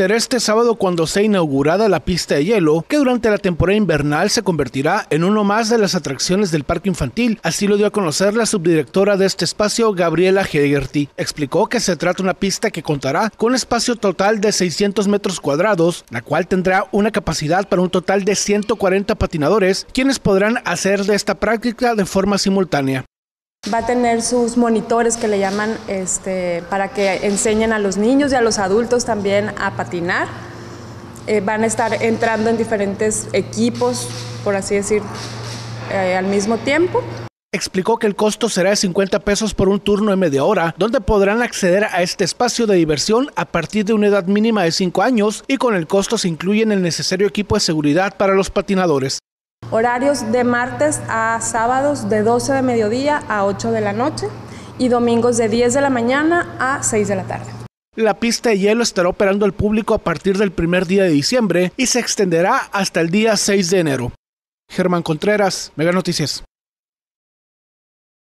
Será este sábado cuando sea inaugurada la pista de hielo, que durante la temporada invernal se convertirá en uno más de las atracciones del parque infantil. Así lo dio a conocer la subdirectora de este espacio, Gabriela Hegerty. Explicó que se trata de una pista que contará con un espacio total de 600 metros cuadrados, la cual tendrá una capacidad para un total de 140 patinadores, quienes podrán hacer de esta práctica de forma simultánea. Va a tener sus monitores que le llaman este, para que enseñen a los niños y a los adultos también a patinar. Eh, van a estar entrando en diferentes equipos, por así decir, eh, al mismo tiempo. Explicó que el costo será de 50 pesos por un turno de media hora, donde podrán acceder a este espacio de diversión a partir de una edad mínima de 5 años y con el costo se incluyen el necesario equipo de seguridad para los patinadores. Horarios de martes a sábados de 12 de mediodía a 8 de la noche y domingos de 10 de la mañana a 6 de la tarde. La pista de hielo estará operando al público a partir del primer día de diciembre y se extenderá hasta el día 6 de enero. Germán Contreras, Mega Noticias.